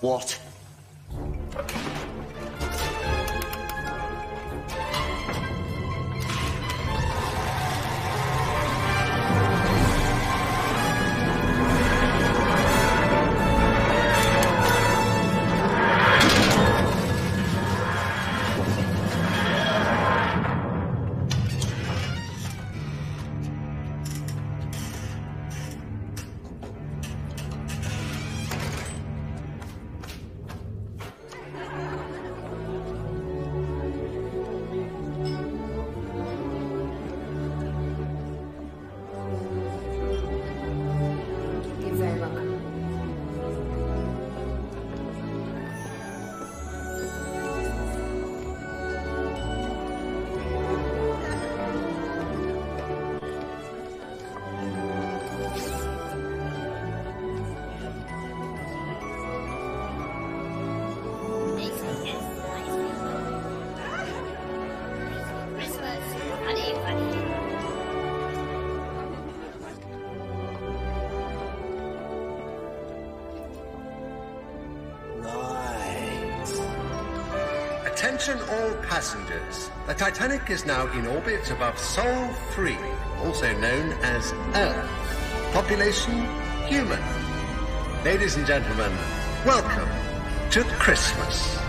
What? Attention all passengers. The Titanic is now in orbit above Sol 3, also known as Earth. Population human. Ladies and gentlemen, welcome to Christmas.